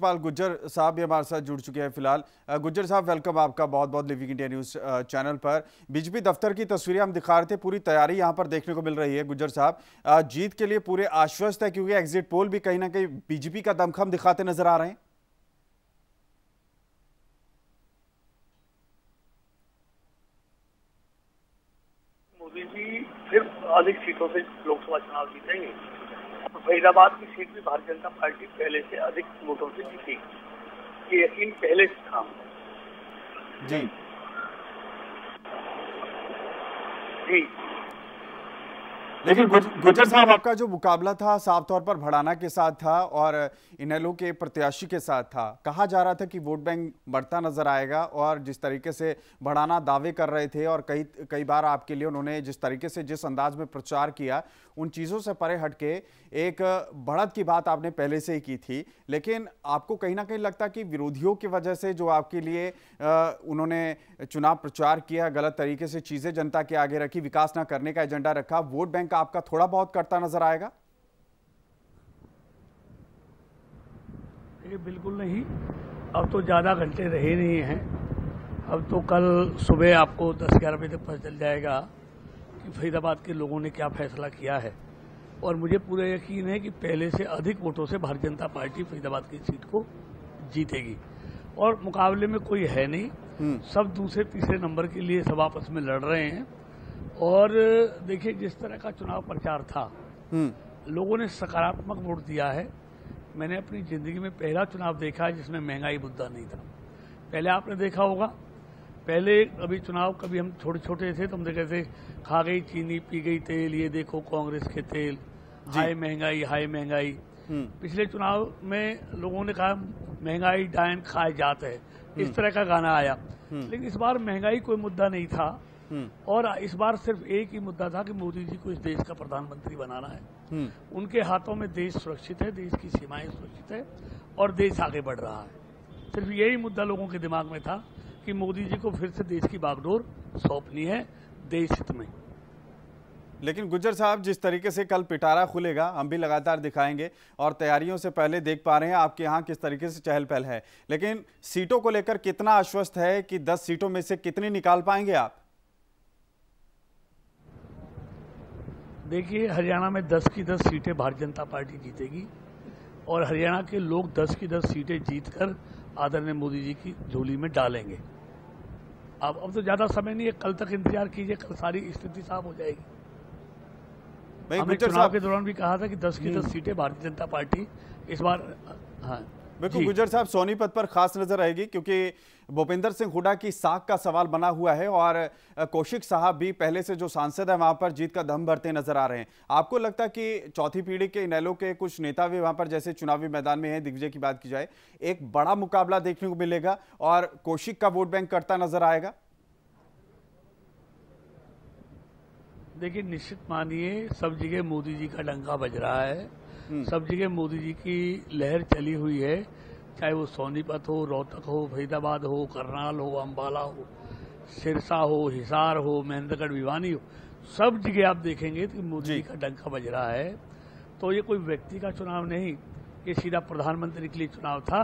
यशपाल गुज्जर साहब भी हमारे साथ जुड़ चुके हैं फ़िलहाल। गुज्जर साहब वेलकम आपका बहुत बहुत लिविंग इंडिया न्यूज़ चैनल पर। बीजेपी दफ्तर की तस्वीरें हम दिखा रहे थे, पूरी तैयारी यहाँ पर देखने को मिल रही है गुज्जर साहब। जीत के लिए पूरे आश्वस्त है क्योंकि एग्जिट पोल भी कहीं ना कहीं बीजेपी का दमखम दिखाते नज़र आ रहे हैं। मोदी जी, सिर्फ़ अधिक सीटों से लोकसभा चुनाव जीतेंगे। फरीदाबाद की सीट भी भारतीय जनता पार्टी पहले से अधिक वोटों से जीतेगी ये यकीन पहले से था जी। जी। लेकिन गुजर साहब आपका जो मुकाबला था साफ़ तौर पर भड़ाना के साथ था और इनेलो के प्रत्याशी के साथ था। कहा जा रहा था कि वोट बैंक बढ़ता नज़र आएगा और जिस तरीके से भड़ाना दावे कर रहे थे और कई कई बार आपके लिए उन्होंने जिस तरीके से जिस अंदाज में प्रचार किया उन चीज़ों से परे हटके एक बढ़त की बात आपने पहले से ही की थी। लेकिन आपको कहीं ना कहीं लगता कि विरोधियों की वजह से जो आपके लिए उन्होंने चुनाव प्रचार किया गलत तरीके से चीज़ें जनता के आगे रखी विकास ना करने का एजेंडा रखा वोट बैंक आपका थोड़ा बहुत करता नज़र आएगा? ये बिल्कुल नहीं। अब तो ज़्यादा घंटे रहे नहीं हैं। अब तो कल सुबह आपको दस ग्यारह बजे तक पता चल जाएगा कि फरीदाबाद के लोगों ने क्या फैसला किया है। और मुझे पूरा यकीन है कि पहले से अधिक वोटों से भारतीय जनता पार्टी फरीदाबाद की सीट को जीतेगी। और मुकाबले में कोई है नहीं। हम्म। सब दूसरे तीसरे नंबर के लिए सब आपस में लड़ रहे हैं। और देखिए जिस तरह का चुनाव प्रचार था हम्म। लोगों ने सकारात्मक वोट दिया है मैंने अपनी ज़िंदगी में पहला चुनाव देखा है जिसमें महँगाई मुद्दा नहीं था पहले आपने देखा होगा पहले अभी चुनाव कभी हम छोटे छोटे थे तो हम देखते थे खा गई चीनी पी गई तेल ये देखो कांग्रेस के तेल हाई महँगाई हाई महँगाई हम्म। पिछले चुनाव में लोगों ने कहा महँगाई डायन खाए जाते है इस हम्म। तरह का गाना आया। लेकिन इस बार महँगाई कोई मुद्दा नहीं था और इस बार सिर्फ़ एक ही मुद्दा था कि मोदी जी को इस देश का प्रधानमंत्री बनाना है। उनके हाथों में देश सुरक्षित है देश की सीमाएँ सुरक्षित है और देश आगे बढ़ रहा है। सिर्फ़ यही मुद्दा लोगों के दिमाग में था कि मोदी जी को फिर से देश की बागडोर सौंपनी है देश हित में। लेकिन गुज्जर साहब जिस तरीके से कल पिटारा खुलेगा हम भी लगातार दिखाएँगे और तैयारियों से पहले देख पा रहे हैं आपके यहाँ किस तरीके से चहल पहल है। लेकिन सीटों को लेकर कितना आश्वस्त है कि 10 सीटों में से कितनी निकाल पाएँगे आप? देखिए हरियाणा में 10 की 10 सीटें भारतीय जनता पार्टी जीतेगी और हरियाणा के लोग 10 की 10 सीटें जीतकर आदरणीय मोदी जी की झोली में डालेंगे। अब अब तो ज़्यादा समय नहीं है कल तक इंतज़ार कीजिए कल सारी स्थिति साफ़ हो जाएगी। हमने चुनाव के दौरान भी कहा था कि 10 की 10 हम्म। सीटें भारतीय जनता पार्टी इस बार हाँ। बिल्कुल गुजर साहब सोनीपत पर खास नज़र रहेगी क्योंकि भूपेंद्र सिंह हुडा की साख का सवाल बना हुआ है और कौशिक साहब भी पहले से जो सांसद है वहाँ पर जीत का दम भरते नज़र आ रहे हैं। आपको लगता है कि चौथी पीढ़ी के इनेलो के कुछ नेता भी वहाँ पर जैसे चुनावी मैदान में है दिग्विजय की बात की जाए एक बड़ा मुकाबला देखने को मिलेगा और कौशिक का वोट बैंक करता नज़र आएगा? देखिए निश्चित मानिए सब जगह मोदी जी का डंका बज रहा है। सब जगह मोदी जी की लहर चली हुई है चाहे वो सोनीपत हो रोहतक हो फरीदाबाद हो करनाल हो अम्बाला हो सिरसा हो हिसार हो महेंद्रगढ़ भिवानी हो सब जगह आप देखेंगे कि मोदी जी का डंका बज रहा है। तो ये कोई व्यक्ति का चुनाव नहीं ये सीधा प्रधानमंत्री के लिए चुनाव था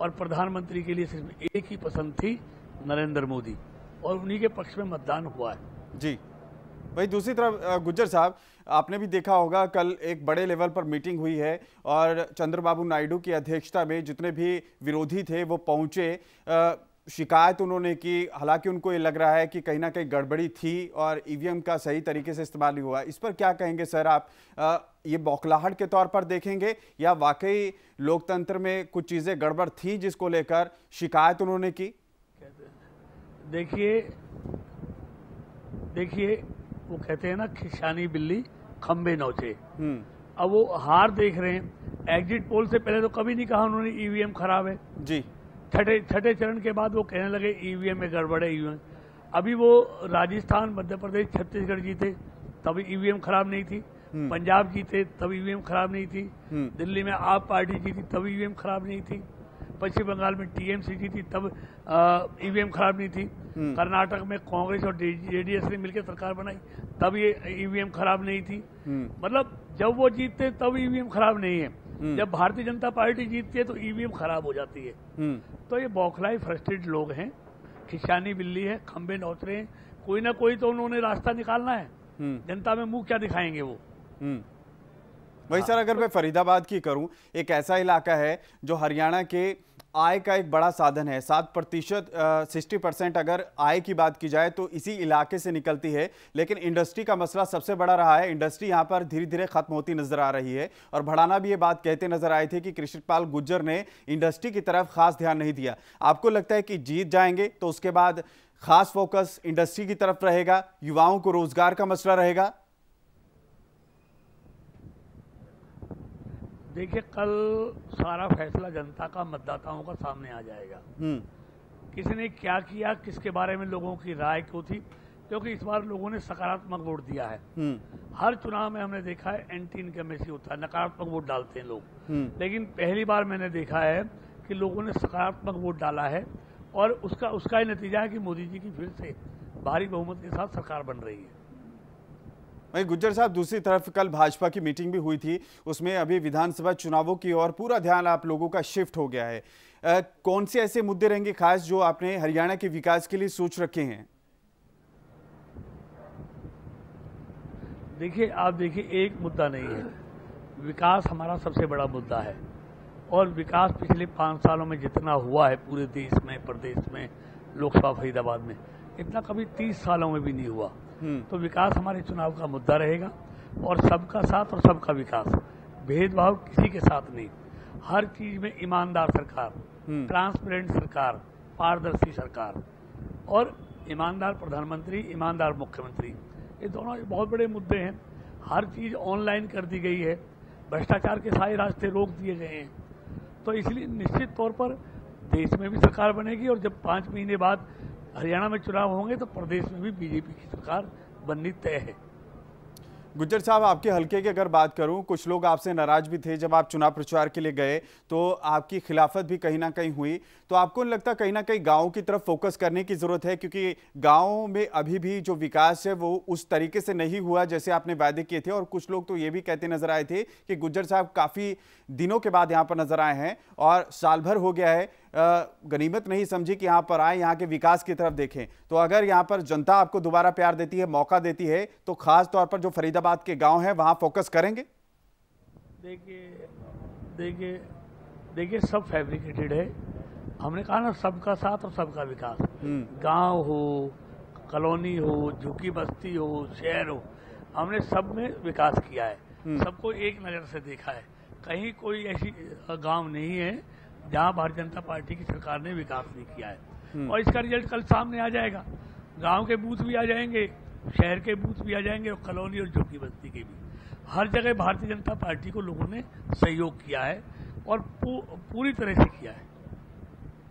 और प्रधानमंत्री के लिए सिर्फ़ एक ही पसंद थी नरेंद्र मोदी। और उन्हीं के पक्ष में मतदान हुआ है। जी। वही दूसरी तरफ़ गुज्जर साहब आपने भी देखा होगा कल एक बड़े लेवल पर मीटिंग हुई है और चंद्रबाबू नायडू की अध्यक्षता में जितने भी विरोधी थे वो पहुँचे। शिकायत उन्होंने की हालाँकि उनको ये लग रहा है कि कहीं ना कहीं गड़बड़ी थी और ईवीएम का सही तरीके से इस्तेमाल नहीं हुआ। इस पर क्या कहेंगे सर आप? आ, ये बौखलाहट के तौर पर देखेंगे या वाकई लोकतंत्र में कुछ चीज़ें गड़बड़ थी जिसको लेकर शिकायत उन्होंने की? देखिए देखिए वो कहते हैं ना खिशानी बिल्ली खम्बे नौचे हम्म। अब वो हार देख रहे हैं। एग्जिट पोल से पहले तो कभी नहीं कहा उन्होंने ईवीएम खराब है। जी। छठे छठे चरण के बाद वो कहने लगे ईवीएम में गड़बड़ है ईवीएम अभी वो राजस्थान मध्य प्रदेश छत्तीसगढ़ जीते तब ईवीएम खराब नहीं थी। हम्म। पंजाब जीते तब ईवीएम खराब नहीं थी। हम्म। दिल्ली में आप पार्टी जीती तब ईवीएम खराब नहीं थी। पश्चिम बंगाल में टीएमसी जीती तब ईवीएम खराब नहीं थी। कर्नाटक में कांग्रेस और जेडीएस ने मिलकर सरकार बनाई तब ये ईवीएम खराब नहीं थी। हम्म। मतलब जब वो जीतते तब ईवीएम खराब नहीं है। हम्म। जब भारतीय जनता पार्टी जीतती है तो ईवीएम खराब हो जाती है। हम्म। तो ये बौखलाई फ्रस्ट्रेट लोग हैं। खिशानी बिल्ली है खंबे नौतरे हैं। कोई ना कोई तो उन्होंने रास्ता निकालना है। हम्म। जनता में मुँह क्या दिखाएँगे वो? वही सर अगर मैं फरीदाबाद की करूँ एक ऐसा इलाका है जो हरियाणा के आय का एक बड़ा साधन है। सात प्रतिशत सिक्सटी परसेंट अगर आय की बात की जाए तो इसी इलाके से निकलती है। लेकिन इंडस्ट्री का मसला सबसे बड़ा रहा है। इंडस्ट्री यहाँ पर धीरे धीरे खत्म होती नज़र आ रही है और भड़ाना भी ये बात कहते नज़र आए थे कि कृष्णपाल गुज्जर ने इंडस्ट्री की तरफ़ खास ध्यान नहीं दिया। आपको लगता है कि जीत जाएँगे तो उसके बाद खास फोकस इंडस्ट्री की तरफ़ रहेगा, युवाओं को रोज़गार का मसला रहेगा। देखिए कल सारा फैसला जनता का मतदाताओं का सामने आ जाएगा हम्म। किसी ने क्या किया किसके बारे में लोगों की राय क्यों थी क्योंकि इस बार लोगों ने सकारात्मक वोट दिया है हम्म। हर चुनाव में हमने देखा है एंटी इनकमेसी होता है नकारात्मक वोट डालते हैं लोग हम्म। लेकिन पहली बार मैंने देखा है कि लोगों ने सकारात्मक वोट डाला है और उसका उसका ही नतीजा है कि मोदी जी की फिर से भारी बहुमत के साथ सरकार बन रही है वहीं गुज्जर साहब दूसरी तरफ़ कल भाजपा की मीटिंग भी हुई थी। उसमें अभी विधानसभा चुनावों की ओर पूरा ध्यान आप लोगों का शिफ्ट हो गया है। आ, कौन से ऐसे मुद्दे रहेंगे खास जो आपने हरियाणा के विकास के लिए सोच रखे हैं? देखिए आप देखिए एक मुद्दा नहीं है। विकास हमारा सबसे बड़ा मुद्दा है। और विकास पिछले पाँच सालों में जितना हुआ है पूरे देश में प्रदेश में लोकसभा फरीदाबाद में इतना कभी तीस सालों में भी नहीं हुआ। तो विकास हमारे चुनाव का मुद्दा रहेगा और सबका साथ और सबका विकास। भेदभाव किसी के साथ नहीं। हर चीज़ में ईमानदार सरकार ट्रांसपेरेंट हम्म। सरकार पारदर्शी सरकार और ईमानदार प्रधानमंत्री ईमानदार मुख्यमंत्री। ये दोनों बहुत बड़े मुद्दे हैं। हर चीज़ ऑनलाइन कर दी गई है। भ्रष्टाचार के सारे रास्ते रोक दिए गए हैं। तो इसलिए निश्चित तौर पर देश में भी सरकार बनेगी और जब पाँच महीने बाद हरियाणा में चुनाव होंगे तो प्रदेश में भी बीजेपी की सरकार बननी तय है। गुज्जर साहब, आपके हल्के की अगर बात करूँ, कुछ लोग आपसे नाराज़ भी थे जब आप चुनाव प्रचार के लिए गए तो आपकी खिलाफत भी कहीं ना कहीं हुई। तो आपको लगता कहीं ना कहीं गाँव की तरफ़ फोकस करने की ज़रूरत है? क्योंकि गाँव में अभी भी जो विकास है, वो उस तरीके से नहीं हुआ जैसे आपने वायदे किए थे। और कुछ लोग तो ये भी कहते नज़र आए थे कि गुज्जर साहब काफ़ी दिनों के बाद यहाँ पर नज़र आए हैं और साल भर हो गया है। गनीमत नहीं समझी कि यहाँ पर आए यहाँ के विकास की तरफ़ देखें। तो अगर यहाँ पर जनता आपको दोबारा प्यार देती है मौका देती है तो खास तौर पर जो फरीदाबाद के गाँव हैं वहाँ फोकस करेंगे? देखिए देखिए देखिए सब फैब्रिकेटेड है। हमने कहा ना सबका साथ और सबका विकास। हम्म। गाँव हो कॉलोनी हो झुकी बस्ती हो शहर हो हमने सब में विकास किया है। हम्म। सबको एक नज़र से देखा है। कहीं कोई ऐसी गाँव नहीं है जहाँ भारतीय जनता पार्टी की सरकार ने विकास नहीं किया है। हम्म। और इसका रिज़ल्ट कल सामने आ जाएगा। गाँव के बूथ भी आ जाएँगे शहर के बूथ भी आ जाएँगे और कॉलोनी और झुग्गी बस्ती के भी। हर जगह भारतीय जनता पार्टी को लोगों ने सहयोग किया है और पूरी तरह से किया है।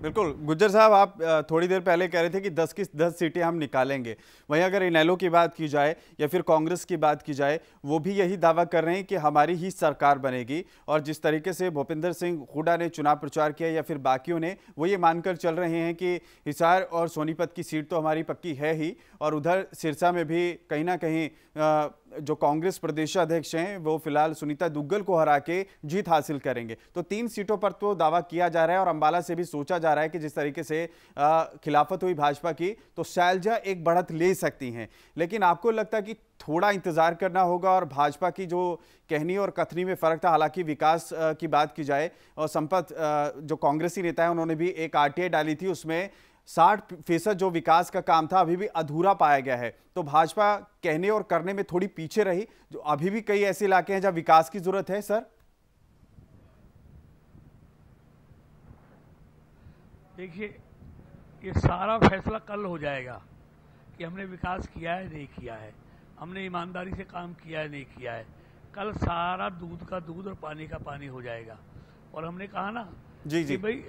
बिल्कुल। गुज्जर साहब, आप थोड़ी देर पहले कह रहे थे कि 10 की 10 सीटें हम निकालेंगे। वहीं अगर इनेलो की बात की जाए या फिर कांग्रेस की बात की जाए, वो भी यही दावा कर रहे हैं कि हमारी ही सरकार बनेगी और जिस तरीके से भूपिंदर सिंह हुडा ने चुनाव प्रचार किया या फिर बाकियों ने, वो ये मानकर चल रहे हैं कि हिसार और सोनीपत की सीट तो हमारी पक्की है ही और उधर सिरसा में भी कहीं ना कहीं जो कांग्रेस प्रदेशाध्यक्ष हैं, वो फ़िलहाल सुनीता दुग्गल को हरा के जीत हासिल करेंगे। तो तीन सीटों पर तो दावा किया जा रहा है और अम्बाला से भी सोचा जा रहा है कि जिस तरीके से खिलाफत हुई भाजपा की तो शैलजा एक बढ़त ले सकती हैं। लेकिन आपको लगता है कि थोड़ा इंतज़ार करना होगा और भाजपा की जो कहनी और कथनी में फ़र्क था, हालाँकि विकास की बात की जाए और संपत जो कांग्रेसी नेता है, उन्होंने भी एक आरटीआई डाली थी, उसमें साठ फ़ीसद जो विकास का काम था, अभी भी अधूरा पाया गया है। तो भाजपा कहने और करने में थोड़ी पीछे रही। जो अभी भी कई ऐसे इलाके हैं जहाँ विकास की ज़रूरत है, सर? देखिए ये सारा फैसला कल हो जाएगा कि हमने विकास किया है नहीं किया है। हमने ईमानदारी से काम किया है नहीं किया है। कल सारा दूध का दूध और पानी का पानी हो जाएगा। और हमने कहा ना जी जी। भाई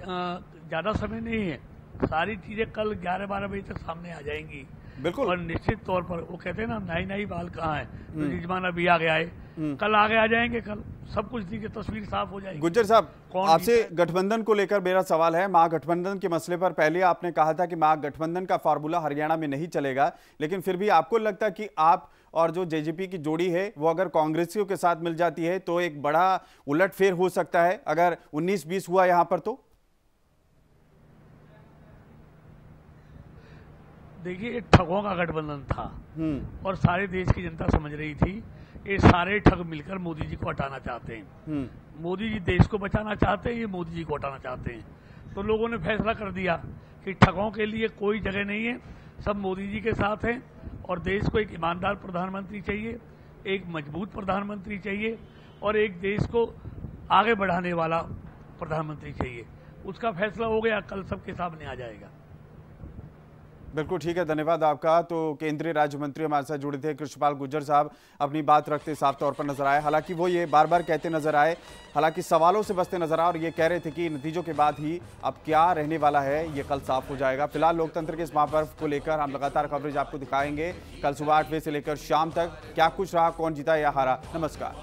ज़्यादा समय नहीं है। सारी चीज़ें कल ग्यारह बारह बजे तक सामने आ जाएँगी। बिल्कुल। और निश्चित तौर पर वो कहते हैं ना नई नई बाल कहाँ है? तो यजमान अभी आ गया है हम्म। कल आगे आ जाएँगे कल सब कुछ दी तस्वीर साफ़ हो जाएगी। गुज्जर साहब आपसे गठबंधन को लेकर मेरा सवाल है महागठबंधन के मसले पर पहले आपने कहा था कि महागठबंधन का फार्मूला हरियाणा में नहीं चलेगा लेकिन फिर भी आपको लगता कि आप और जो जेजेपी की जोड़ी है वो अगर कांग्रेसियों के साथ मिल जाती है तो एक बड़ा उलटफेर हो सकता है अगर 19-20 हुआ यहाँ पर तो? देखिए एक ठगों का गठबंधन था। हम्म। और सारे देश की जनता समझ रही थी ये सारे ठग मिलकर मोदी जी को हटाना चाहते हैं। हम्म। मोदी जी देश को बचाना चाहते हैं ये मोदी जी को हटाना चाहते हैं। तो लोगों ने फैसला कर दिया कि ठगों के लिए कोई जगह नहीं है सब मोदी जी के साथ हैं और देश को एक ईमानदार प्रधानमंत्री चाहिए एक मज़बूत प्रधानमंत्री चाहिए और एक देश को आगे बढ़ाने वाला प्रधानमंत्री चाहिए। उसका फैसला हो गया कल सबके सामने आ जाएगा। बिल्कुल ठीक है, धन्यवाद आपका। तो केंद्रीय राज्य मंत्री हमारे साथ जुड़े थे, कृष्णपाल गुजर साहब अपनी बात रखते साफ़ तौर पर नज़र आए। हालाँकि वो ये बार बार कहते नज़र आए, हालाँकि सवालों से बचते नज़र आए और ये कह रहे थे कि नतीजों के बाद ही अब क्या रहने वाला है, ये कल साफ़ हो जाएगा। फ़िलहाल लोकतंत्र के इस महापर्व को लेकर हम लगातार कवरेज आपको दिखाएँगे। कल सुबह आठ बजे से लेकर शाम तक क्या कुछ रहा, कौन जीता या हारा? नमस्कार।